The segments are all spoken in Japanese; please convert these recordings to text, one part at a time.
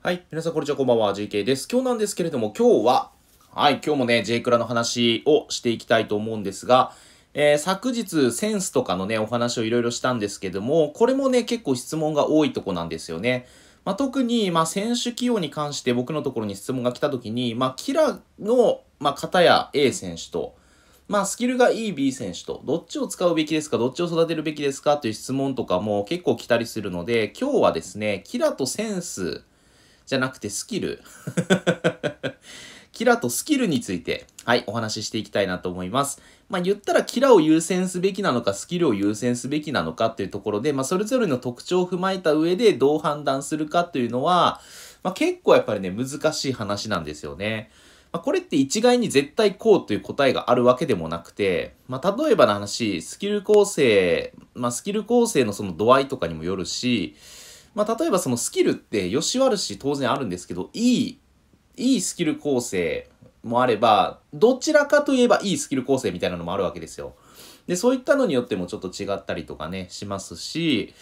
はい。皆さん、こんにちは。こんばんは。JK です。今日なんですけれども、今日は、はい。今日もね、J クラの話をしていきたいと思うんですが、えー昨日、センスとかのね、お話をいろいろしたんですけども、これもね、結構質問が多いとこなんですよね。まあ、特に、まあ、選手起用に関して僕のところに質問が来たときに、まあ、キラの、まあ、方や A 選手と、まあ、スキルがいい B 選手と、どっちを使うべきですか、どっちを育てるべきですかという質問とかも結構来たりするので、今日はですね、キラとセンスじゃなくてスキル。キラとスキルについて、はい、お話ししていきたいなと思います。まあ、言ったらキラを優先すべきなのか、スキルを優先すべきなのかっていうところで、まあ、それぞれの特徴を踏まえた上でどう判断するかというのは、まあ、結構やっぱりね、難しい話なんですよね。まあ、これって一概に絶対こうという答えがあるわけでもなくて、まあ、例えばの話、スキル構成、まあ、スキル構成のその度合いとかにもよるし、まあ、例えばそのスキルって良し悪し当然あるんですけど、いい、いいスキル構成もあれば、どちらかといえばいいスキル構成みたいなのもあるわけですよ。で、そういったのによってもちょっと違ったりとかね、しますし、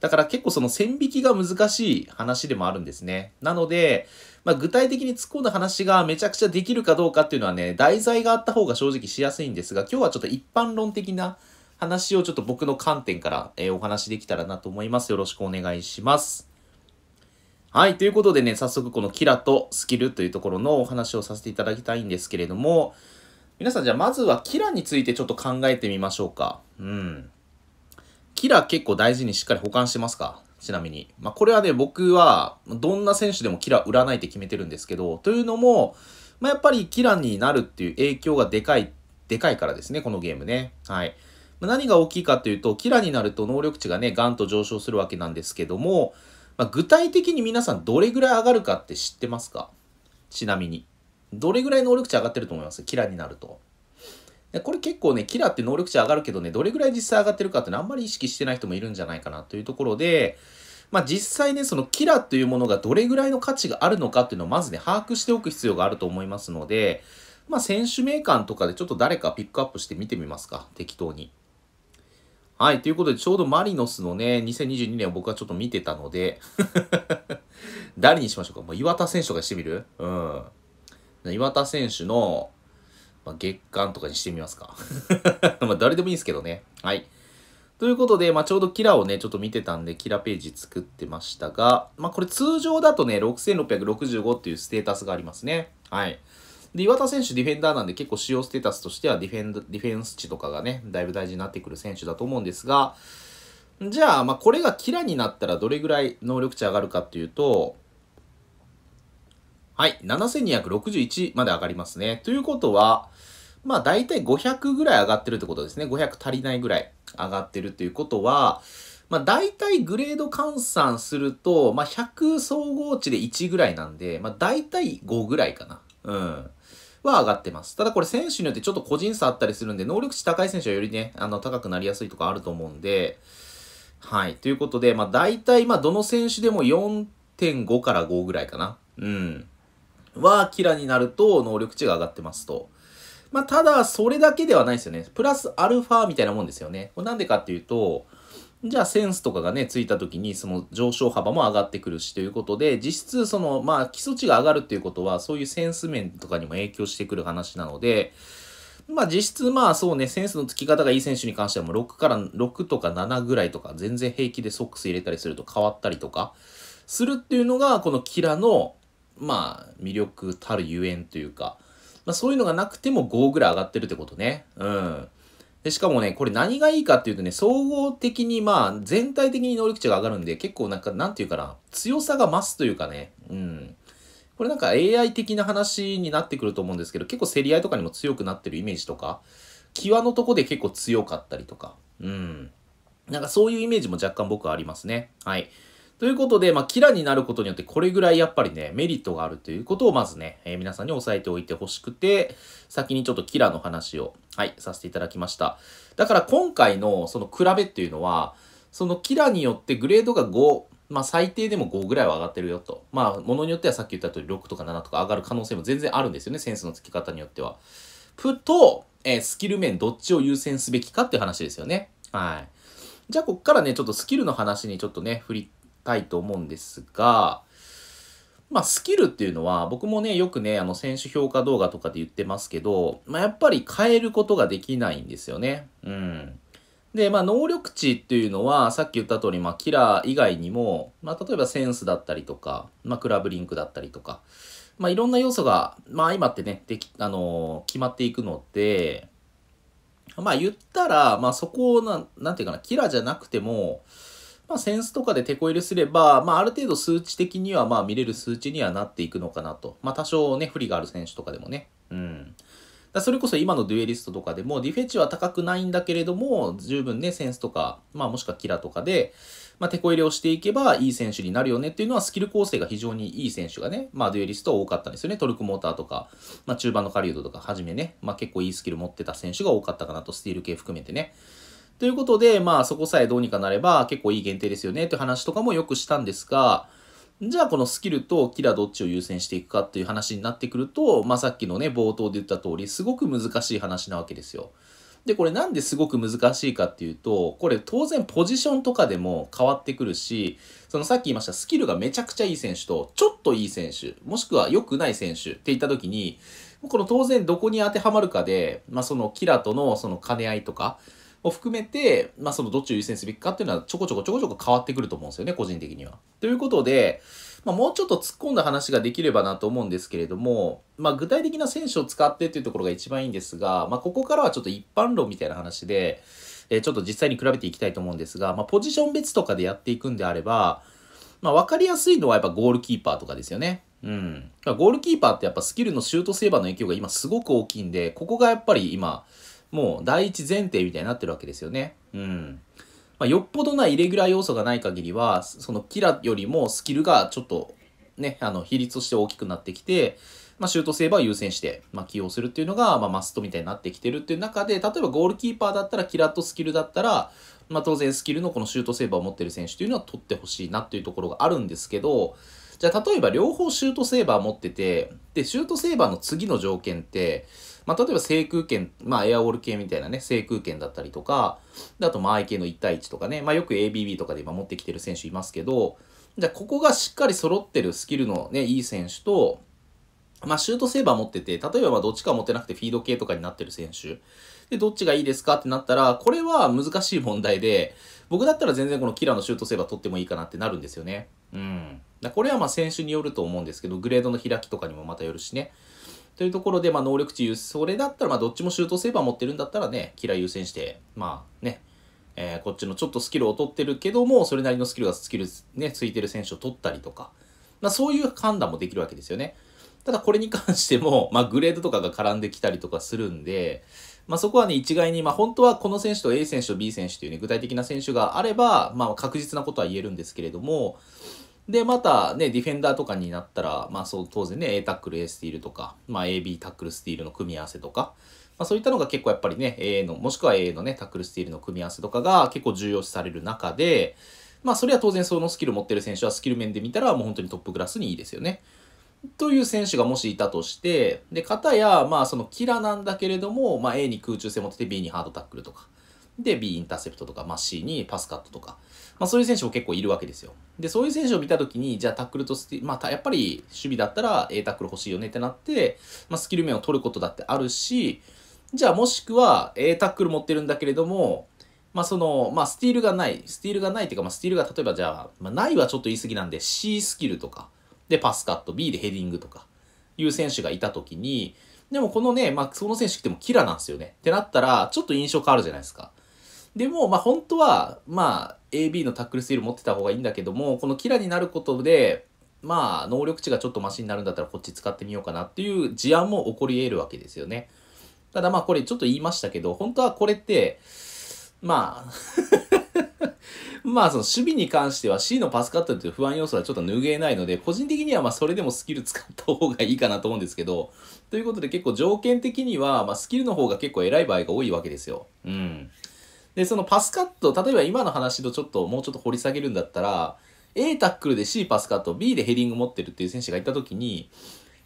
だから結構その線引きが難しい話でもあるんですね。なので、まあ、具体的に突っ込んだ話がめちゃくちゃできるかどうかっていうのはね、題材があった方が正直しやすいんですが、今日はちょっと一般論的な話をちょっと僕の観点から、えーお話できたらなと思います。よろしくお願いします。はい。ということでね、早速このキラとスキルというところのお話をさせていただきたいんですけれども、皆さんじゃあまずはキラについてちょっと考えてみましょうか。うん。キラ結構大事にしっかり保管してますか？ちなみに。まあ、これはね、僕は、どんな選手でもキラ売らないって決めてるんですけど、というのも、まあ、やっぱりキラになるっていう影響がでかい、でかいからですね、このゲームね。はい。ま何が大きいかっていうと、キラになると能力値がね、ガンと上昇するわけなんですけども、まあ、具体的に皆さんどれぐらい上がるかって知ってますか？ちなみに。どれぐらい能力値上がってると思います？キラになると。これ結構ね、キラって能力値上がるけどね、どれぐらい実際上がってるかってのはあんまり意識してない人もいるんじゃないかなというところで、まあ実際ね、そのキラというものがどれぐらいの価値があるのかっていうのをまずね、把握しておく必要があると思いますので、まあ選手名鑑とかでちょっと誰かピックアップして見てみますか、適当に。はい、ということでちょうどマリノスのね、2022年を僕はちょっと見てたので、誰にしましょうか？もう岩田選手とかしてみる？うん。岩田選手の、まあ、月間とかにしてみますか。まあ誰でもいいんですけどね。はい。ということで、まあ、ちょうどキラをね、ちょっと見てたんで、キラページ作ってましたが、まあ、これ通常だとね、6665っていうステータスがありますね。はい。で、岩田選手ディフェンダーなんで結構使用ステータスとしてはディフェン、ディフェンス値とかがね、だいぶ大事になってくる選手だと思うんですが、じゃあ、まあ、これがキラになったらどれぐらい能力値上がるかっていうと、はい、7261まで上がりますね。ということは、まあ大体500ぐらい上がってるってことですね。500足りないぐらい上がってるっていうことは、まあ大体グレード換算すると、まあ100総合値で1ぐらいなんで、まあ大体5ぐらいかな。うん。は上がってます。ただこれ選手によってちょっと個人差あったりするんで、能力値高い選手はよりね、あの高くなりやすいとかあると思うんで、はい。ということで、まあ大体まあどの選手でも4.5から5ぐらいかな。うん。はキラになると能力値が上がってますと。まあ、ただ、それだけではないですよね。プラスアルファみたいなもんですよね。これなんでかっていうと、じゃあセンスとかがね、ついた時にその上昇幅も上がってくるしということで、実質その、まあ、基礎値が上がるっていうことは、そういうセンス面とかにも影響してくる話なので、まあ実質まあそうね、センスのつき方がいい選手に関してはもう6から6とか7ぐらいとか全然平気でソックス入れたりすると変わったりとかするっていうのがこのキラのまあ魅力たるゆえんというか、まあそういうのがなくても5ぐらい上がってるってことね。うん。で、しかもね、これ何がいいかっていうとね、総合的にまあ全体的に能力値が上がるんで結構なんかなんていうかな、強さが増すというかね、うん。これなんか AI 的な話になってくると思うんですけど、結構競り合いとかにも強くなってるイメージとか、際のとこで結構強かったりとか、うん。なんかそういうイメージも若干僕はありますね。はい。ということで、まあ、キラになることによって、これぐらいやっぱりね、メリットがあるということをまずね、えー皆さんに押さえておいてほしくて、先にちょっとキラの話を、はい、させていただきました。だから今回のその比べっていうのは、そのキラによってグレードが5、まあ最低でも5ぐらいは上がってるよと。まあ、ものによってはさっき言った通り6とか7とか上がる可能性も全然あるんですよね、センスの付き方によっては。プと、えースキル面どっちを優先すべきかっていう話ですよね。はい。じゃあ、こっからね、ちょっとスキルの話にちょっとね、振りたいと思うんですが、まあ、スキルっていうのは、僕もね、よくね、あの、選手評価動画とかで言ってますけど、まあ、やっぱり変えることができないんですよね。うん。で、まあ、能力値っていうのは、さっき言った通り、まあ、キラー以外にも、まあ、例えばセンスだったりとか、まあ、クラブリンクだったりとか、まあ、いろんな要素が、まあ、今ってね、でき、あのー、決まっていくので、まあ、言ったら、まあ、そこをな、なんていうかな、キラーじゃなくても、まあ、センスとかでテこ入れすれば、まあ、ある程度数値的には、まあ、見れる数値にはなっていくのかなと。まあ、多少ね、不利がある選手とかでもね。うん。だそれこそ今のデュエリストとかでも、ディフェチは高くないんだけれども、十分ね、センスとか、まあ、もしくはキラとかで、まあ、テこ入れをしていけばいい選手になるよねっていうのは、スキル構成が非常にいい選手がね、まあ、デュエリスト多かったんですよね。トルクモーターとか、まあ、中盤のカリウドとかはじめね、まあ、結構いいスキル持ってた選手が多かったかなと、スティール系含めてね。ということで、まあそこさえどうにかなれば結構いい限定ですよねって話とかもよくしたんですが、じゃあこのスキルとキラどっちを優先していくかっていう話になってくると、まあさっきのね、冒頭で言った通り、すごく難しい話なわけですよ。で、これなんですごく難しいかっていうと、これ当然ポジションとかでも変わってくるし、そのさっき言いましたスキルがめちゃくちゃいい選手と、ちょっといい選手、もしくは良くない選手って言った時に、この当然どこに当てはまるかで、まあそのキラとのその兼ね合いとか、を含めて、まあ、そのどっちを優先すべきかっていうのはちょこちょこちょこちょこ変わってくると思うんですよね、個人的には。ということで、まあ、もうちょっと突っ込んだ話ができればなと思うんですけれども、まあ、具体的な選手を使ってっていうところが一番いいんですが、まあ、ここからはちょっと一般論みたいな話で、えー、ちょっと実際に比べていきたいと思うんですが、まあ、ポジション別とかでやっていくんであれば、まあ、分かりやすいのはやっぱゴールキーパーとかですよね。うん。ゴールキーパーってやっぱスキルのシュートセーバーの影響が今すごく大きいんで、ここがやっぱり今、もう第一前提みたいになってるわけですよね。うん。まあ、よっぽどなイレギュラー要素がない限りは、そのキラよりもスキルがちょっとね、あの、比率として大きくなってきて、まあ、シュートセーバーを優先して、まあ、起用するっていうのが、まあ、マストみたいになってきてるっていう中で、例えばゴールキーパーだったら、キラとスキルだったら、まあ、当然スキルのこのシュートセーバーを持ってる選手というのは取ってほしいなっていうところがあるんですけど、じゃあ例えば両方シュートセーバー持ってて、で、シュートセーバーの次の条件って、まあ、例えば制空権、まあ、エアウォール系みたいなね、制空権だったりとか、あと、まあ、愛系の1対1とかね、まあ、よく ABB とかで今持ってきてる選手いますけど、じゃあ、ここがしっかり揃ってるスキルのね、いい選手と、まあ、シュートセーバー持ってて、例えばまあどっちか持ってなくてフィード系とかになってる選手。で、どっちがいいですかってなったら、これは難しい問題で、僕だったら全然このキラーのシュートセーバー取ってもいいかなってなるんですよね。うん。だこれはまあ選手によると思うんですけど、グレードの開きとかにもまたよるしね。というところで、まあ、能力値優それだったら、まあ、どっちもシュートセーバー持ってるんだったらね、キラ優先して、まあね、えー、こっちのちょっとスキルを取ってるけども、それなりのスキルがスキルね、ついてる選手を取ったりとか、まあ、そういう判断もできるわけですよね。ただこれに関しても、まあ、グレードとかが絡んできたりとかするんで、まあ、そこはね、一概に、まあ、本当はこの選手と A 選手と B 選手というね、具体的な選手があれば、まあ、確実なことは言えるんですけれども、で、またね、ディフェンダーとかになったら、まあそう、当然ね、A タックル、A スティールとか、まあ AB タックル、スティールの組み合わせとか、まあそういったのが結構やっぱりね、A の、もしくは A のね、タックル、スティールの組み合わせとかが結構重要視される中で、まあそれは当然そのスキル持ってる選手はスキル面で見たらもう本当にトップクラスにいいですよね。という選手がもしいたとして、で、方や、まあそのキラなんだけれども、まあ A に空中戦持ってて B にハードタックルとか、で B インターセプトとか、まあ C にパスカットとか、まあ、そういう選手も結構いるわけですよ。で、そういう選手を見たときに、じゃあタックルとスティ、まあ、やっぱり守備だったら A タックル欲しいよねってなって、まあ、スキル面を取ることだってあるし、じゃあもしくは A タックル持ってるんだけれども、まあその、まあスティールがない、スティールがないっていうか、まあスティールが例えばじゃあ、まあないはちょっと言い過ぎなんで C スキルとか、でパスカット、B でヘディングとかいう選手がいたときに、でもこのね、まあその選手来てもキラなんですよね。ってなったら、ちょっと印象変わるじゃないですか。でも、まあ本当は、まあ AB のタックルスティール持ってた方がいいんだけども、このキラになることで、まあ能力値がちょっとマシになるんだったらこっち使ってみようかなっていう事案も起こり得るわけですよね。ただまあこれちょっと言いましたけど、本当はこれって、まあ まあその守備に関しては C のパスカットという不安要素はちょっと拭えないので、個人的にはまあそれでもスキル使った方がいいかなと思うんですけど、ということで結構条件的には、まあスキルの方が結構偉い場合が多いわけですよ。うん。で、そのパスカット、例えば今の話とちょっともうちょっと掘り下げるんだったら、A タックルで C パスカット、B でヘディング持ってるっていう選手がいたときに、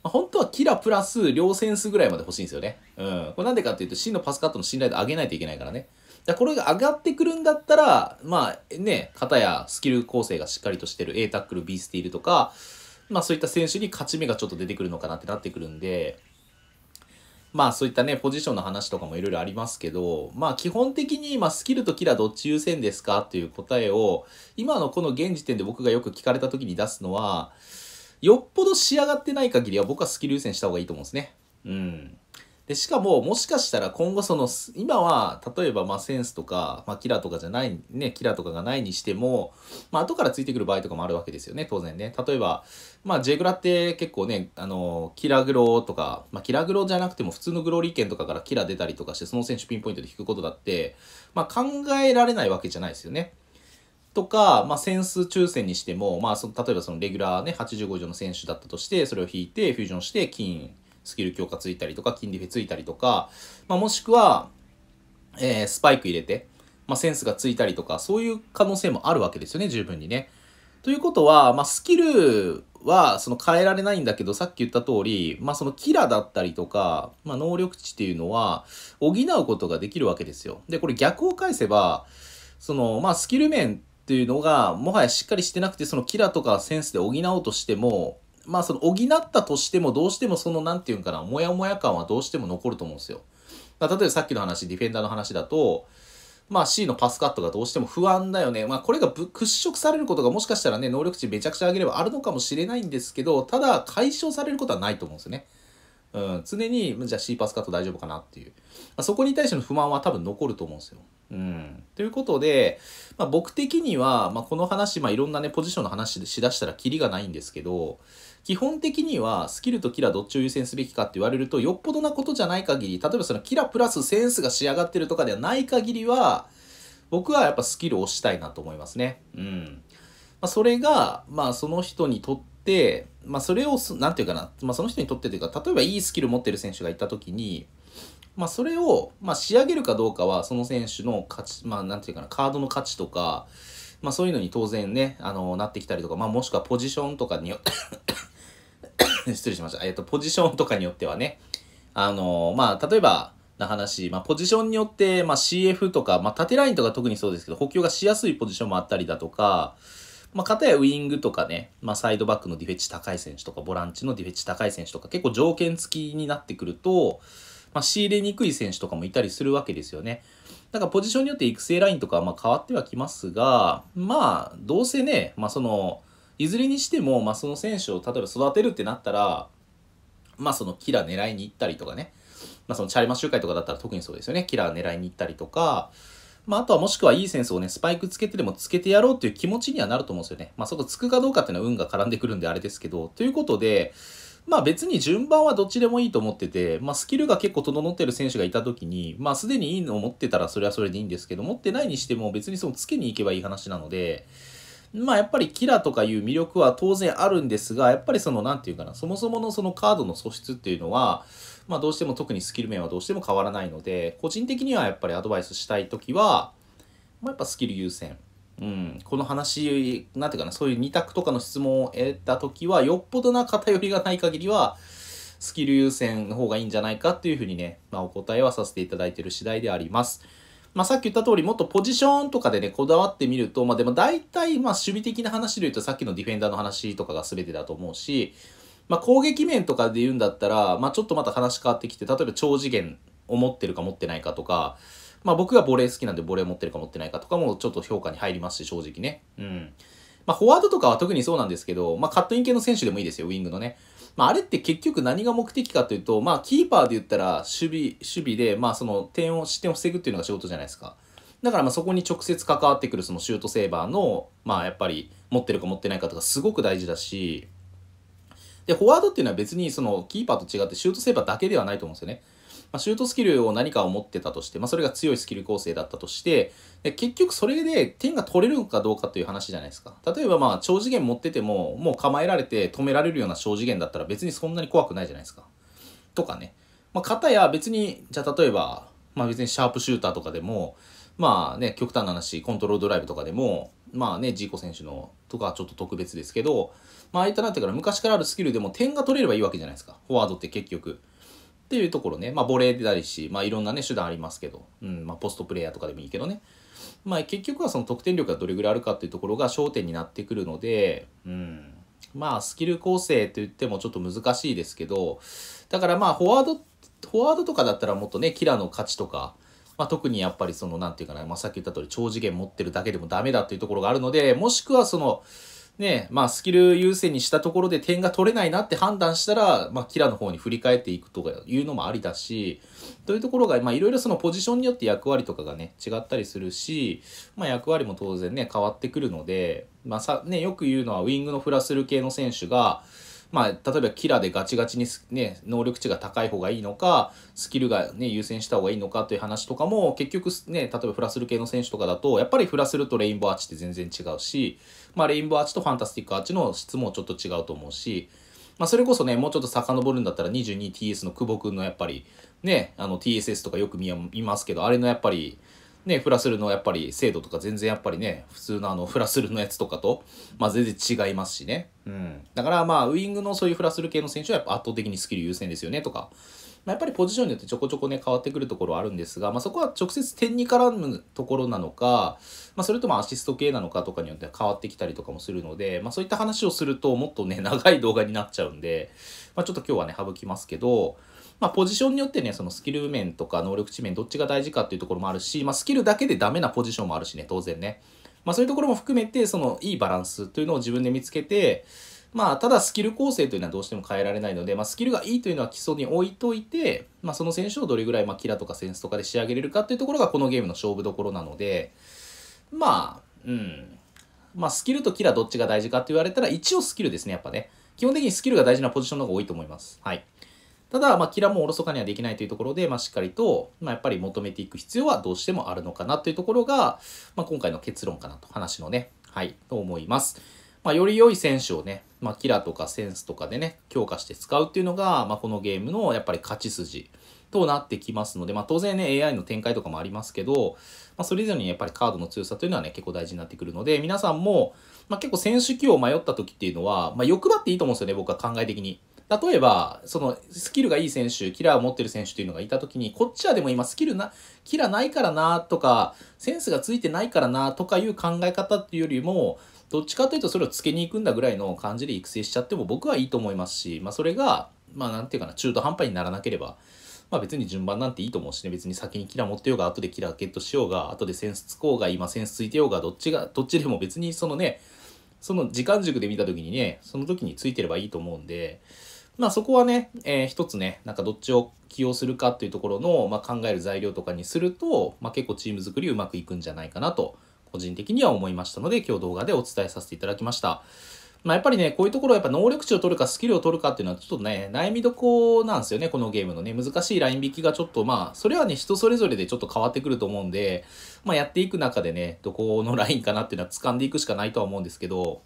ま、本当はキラプラス両センスぐらいまで欲しいんですよね。うん。これなんでかっていうと C のパスカットの信頼度上げないといけないからね。だこれが上がってくるんだったら、まあね、型やスキル構成がしっかりとしてる A タックル、B スティールとか、まあそういった選手に勝ち目がちょっと出てくるのかなってなってくるんで、まあそういったね、ポジションの話とかもいろいろありますけど、まあ基本的に、まスキルとキラーどっち優先ですかっていう答えを、今のこの現時点で僕がよく聞かれた時に出すのは、よっぽど仕上がってない限りは僕はスキル優先した方がいいと思うんですね。うん。で、しかも、もしかしたら今後その、今は、例えば、まあ、センスとか、まあ、キラとかじゃない、ね、キラとかがないにしても、まあ、後からついてくる場合とかもあるわけですよね、当然ね。例えば、まあ、J グラって結構ね、あの、キラグロとか、まあ、キラグロじゃなくても普通のグローリー券とかからキラ出たりとかして、その選手ピンポイントで引くことだって、まあ、考えられないわけじゃないですよね。とか、まあ、センス抽選にしても、まあ、その例えばそのレギュラーね、85以上の選手だったとして、それを引いて、フュージョンして、金、スキル強化ついたりとか、筋リフェついたりとか、まあ、もしくは、えー、スパイク入れて、まあ、センスがついたりとか、そういう可能性もあるわけですよね、十分にね。ということは、まあ、スキルはその変えられないんだけど、さっき言った通り、まあ、そのキラだったりとか、まあ、能力値っていうのは補うことができるわけですよ。で、これ逆を返せば、その、まあ、スキル面っていうのが、もはやしっかりしてなくて、そのキラとかセンスで補おうとしても、まあその補ったとしてもどうしてもその何て言うんかなモヤモヤ感はどうしても残ると思うんですよ。例えばさっきの話ディフェンダーの話だとまあ C のパスカットがどうしても不安だよね。まあこれが屈触されることがもしかしたらね能力値めちゃくちゃ上げればあるのかもしれないんですけどただ解消されることはないと思うんですよね。うん、常にじゃあ C パスカット大丈夫かなっていう、まあ、そこに対しての不満は多分残ると思うんですよ。うん、ということで、まあ、僕的には、まあ、この話、まあ、いろんなねポジションの話でしだしたらキリがないんですけど基本的にはスキルとキラどっちを優先すべきかって言われるとよっぽどなことじゃない限り例えばそのキラプラスセンスが仕上がってるとかではない限りは僕はやっぱスキルを押したいなと思いますね。うん。まあ、それが、まあその人にとって、まあそれを、なんていうかな、まあその人にとってというか、例えばいいスキル持ってる選手がいたときに、まあそれを、まあ仕上げるかどうかはその選手の価値、まあなんていうかな、カードの価値とか、まあそういうのに当然ね、あの、なってきたりとか、まあもしくはポジションとかによ 失礼しました。えっと、ポジションとかによってはね、あの、まあ、例えば、な話、まあ、ポジションによって、まあ、CF とか、まあ、縦ラインとか特にそうですけど、補強がしやすいポジションもあったりだとか、まあ、かたやウイングとかね、まあ、サイドバックのディフェッチ高い選手とか、ボランチのディフェッチ高い選手とか、結構条件付きになってくると、まあ、仕入れにくい選手とかもいたりするわけですよね。だからポジションによって育成ラインとかはまあ変わってはきますが、まあ、どうせね、まあ、その、いずれにしても、まあ、その選手を例えば育てるってなったら、まあ、そのキラー狙いに行ったりとかね、まあ、そのチャリマ集会とかだったら特にそうですよね。キラー狙いに行ったりとか、まあ、あとはもしくはいいセンスをね、スパイクつけてでもつけてやろうっていう気持ちにはなると思うんですよね。まあ、そこつくかどうかっていうのは運が絡んでくるんであれですけど、ということで、まあ別に順番はどっちでもいいと思ってて、まあスキルが結構整ってる選手がいた時に、まあすでにいいのを持ってたらそれはそれでいいんですけど、持ってないにしても別にそのつけに行けばいい話なので、まあやっぱりキラーとかいう魅力は当然あるんですが、やっぱりその、なんていうかな、そもそものそのカードの素質っていうのは、まあどうしても特にスキル面はどうしても変わらないので、個人的にはやっぱりアドバイスしたいときは、まあやっぱスキル優先。うん、この話、なんていうかな、そういう2択とかの質問を得たときは、よっぽどな偏りがない限りは、スキル優先の方がいいんじゃないかっていうふうにね、まあ、お答えはさせていただいている次第であります。まあ、さっき言った通り、もっとポジションとかでね、こだわってみると、まあ、でも大体、まあ、守備的な話で言うと、さっきのディフェンダーの話とかが全てだと思うし、まあ、攻撃面とかで言うんだったら、まあ、ちょっとまた話変わってきて、例えば超次元を持ってるか持ってないかとか、まあ、僕がボレー好きなんでボレー持ってるか持ってないかとかもちょっと評価に入りますし、正直ね。うん。まあ、フォワードとかは特にそうなんですけど、まあ、カットイン系の選手でもいいですよ、ウィングのね。まあ、あれって結局何が目的かというと、まあ、キーパーで言ったら守備、守備で、まあ、その点を、失点を防ぐっていうのが仕事じゃないですか。だからまあそこに直接関わってくるそのシュートセーバーの、まあやっぱり持ってるか持ってないかとかすごく大事だし、で、フォワードっていうのは別にそのキーパーと違ってシュートセーバーだけではないと思うんですよね。まあ、シュートスキルを何かを持ってたとして、まあ、それが強いスキル構成だったとして、で結局それで点が取れるかどうかという話じゃないですか。例えばまあ超次元持ってても、もう構えられて止められるような超次元だったら別にそんなに怖くないじゃないですか。とかね。まあ、方や別に、じゃあ例えば、まあ別にシャープシューターとかでも、まあね、極端な話、コントロールドライブとかでも、まあね、ジーコ選手のとかはちょっと特別ですけど、まあああいったなってから昔からあるスキルでも点が取れればいいわけじゃないですか。フォワードって結局。っていうところね、まあボレーでありし、まあいろんなね、手段ありますけど、うん、まあポストプレイヤーとかでもいいけどね。まあ結局はその得点力がどれぐらいあるかっていうところが焦点になってくるので、うん。まあ、スキル構成と言ってもちょっと難しいですけど、だからまあ、フォワード、フォワードとかだったらもっとね、キラの価値とか、まあ、特にやっぱりその、なんていうかな、まあ、さっき言った通り、超次元持ってるだけでもダメだっていうところがあるので、もしくはその、ね、まあ、スキル優先にしたところで点が取れないなって判断したら、まあ、キラの方に振り返っていくとかいうのもありだし、というところが、まあ、いろいろそのポジションによって役割とかがね、違ったりするし、まあ、役割も当然ね、変わってくるので、まあさ、ね、よく言うのは、ウィングのフラスル系の選手が、まあ、例えばキラでガチガチに、ね、能力値が高い方がいいのか、スキルが、ね、優先した方がいいのかという話とかも、結局、ね、例えばフラスル系の選手とかだと、やっぱりフラスルとレインボーアーチって全然違うし、まあ、レインボーアーチとファンタスティックアーチの質もちょっと違うと思うし、まあ、それこそね、もうちょっと遡るんだったら 22TS の久保くんのやっぱり、ね、あの TSS とかよく見ますけど、あれのやっぱり、ね、フラスルのやっぱり精度とか全然やっぱりね、普通のあのフラスルのやつとかと、まあ全然違いますしね。うん。だからまあウイングのそういうフラスル系の選手はやっぱ圧倒的にスキル優先ですよねとか、まあ、やっぱりポジションによってちょこちょこね変わってくるところはあるんですが、まあ、そこは直接点に絡むところなのか、まあ、それともアシスト系なのかとかによって変わってきたりとかもするので、まあ、そういった話をするともっとね長い動画になっちゃうんで、まあ、ちょっと今日はね省きますけど、まあ、ポジションによってね、そのスキル面とか能力値面どっちが大事かっていうところもあるし、まあ、スキルだけでダメなポジションもあるしね、当然ね。まあ、そういうところも含めて、そのいいバランスというのを自分で見つけて、まあ、ただスキル構成というのはどうしても変えられないので、まあ、スキルがいいというのは基礎に置いといて、まあ、その選手をどれぐらい、まあ、キラとかセンスとかで仕上げれるかっていうところがこのゲームの勝負どころなので、まあ、うん。まあ、スキルとキラどっちが大事かって言われたら、一応スキルですね、やっぱね。基本的にスキルが大事なポジションの方が多いと思います。はい。ただ、まあ、キラもおろそかにはできないというところで、まあ、しっかりと、まあ、やっぱり求めていく必要はどうしてもあるのかなというところが、まあ、今回の結論かなと、話のね、はい、と思います。まあ、より良い選手をね、まあ、キラとかセンスとかでね、強化して使うっていうのが、まあ、このゲームのやっぱり勝ち筋となってきますので、まあ、当然ね、AI の展開とかもありますけど、まあ、それ以上にやっぱりカードの強さというのはね、結構大事になってくるので、皆さんも、まあ、結構選手起用迷った時っていうのは、まあ、欲張っていいと思うんですよね、僕は考え的に。例えば、そのスキルがいい選手、キラーを持ってる選手というのがいたときに、こっちはでも今スキルな、キラーないからなとか、センスがついてないからなとかいう考え方っていうよりも、どっちかというとそれをつけに行くんだぐらいの感じで育成しちゃっても僕はいいと思いますし、まあそれが、まあなんていうかな、中途半端にならなければ、まあ別に順番なんていいと思うしね、別に先にキラ持ってようが、後でキラゲットしようが、後でセンスつこうが、今センスついてようが、どっちが、どっちでも別にそのね、その時間軸で見た時にね、その時についてればいいと思うんで、まあそこはね、えー、一つね、なんかどっちを起用するかっていうところの、まあ、考える材料とかにすると、まあ、結構チーム作りうまくいくんじゃないかなと、個人的には思いましたので、今日動画でお伝えさせていただきました。まあ、やっぱりね、こういうところはやっぱ能力値を取るかスキルを取るかっていうのはちょっとね、悩みどこなんですよね、このゲームのね。難しいライン引きがちょっとまあ、それはね、人それぞれでちょっと変わってくると思うんで、まあやっていく中でね、どこのラインかなっていうのは掴んでいくしかないとは思うんですけど、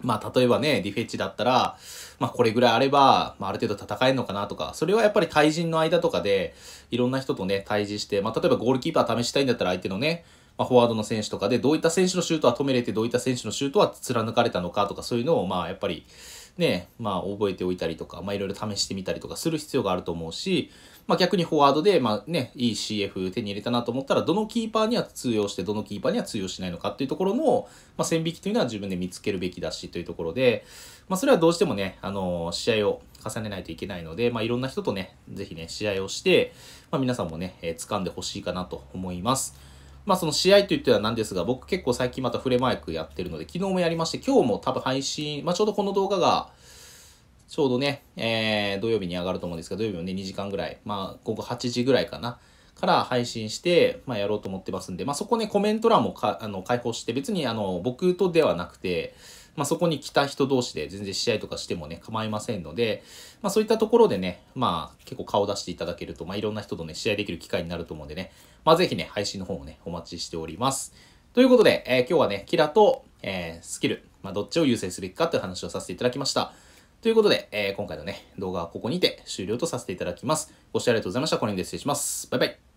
まあ、例えばね、ディフェッチだったら、まあ、これぐらいあれば、まあ、ある程度戦えるのかなとか、それはやっぱり対人の間とかで、いろんな人とね、対峙して、まあ、例えばゴールキーパー試したいんだったら相手のね、まあ、フォワードの選手とかで、どういった選手のシュートは止めれて、どういった選手のシュートは貫かれたのかとか、そういうのを、まあ、やっぱり、ね、まあ、覚えておいたりとか、まあ、いろいろ試してみたりとかする必要があると思うし、まあ、逆にフォワードで、まあね、いい CF 手に入れたなと思ったら、どのキーパーには通用して、どのキーパーには通用しないのかっていうところの、まあ、線引きというのは自分で見つけるべきだしというところで、まあ、それはどうしてもね、あのー、試合を重ねないといけないので、まあ、いろんな人とね、ぜひね、試合をして、まあ、皆さんもね、えー、掴んでほしいかなと思います。まあその試合と言ってはなんですが、僕結構最近またフレマイクやってるので、昨日もやりまして、今日も多分配信、まあちょうどこの動画が、ちょうどね、えー、土曜日に上がると思うんですけど、土曜日もね、2時間ぐらい、まあ午後8時ぐらいかな、から配信して、まあやろうと思ってますんで、まあそこね、コメント欄もかあの開放して、別にあの、僕とではなくて、まあ、そこに来た人同士で全然試合とかしてもね、構いませんので、まあ、そういったところでね、まあ、結構顔出していただけると、まあ、いろんな人とね、試合できる機会になると思うんでね、まあ、ぜひね、配信の方もね、お待ちしております。ということで、えー、今日はね、キラと、えー、スキル、まあ、どっちを優先すべきかという話をさせていただきました。ということで、えー、今回のね、動画はここにて終了とさせていただきます。ご視聴ありがとうございました。これで失礼します。バイバイ。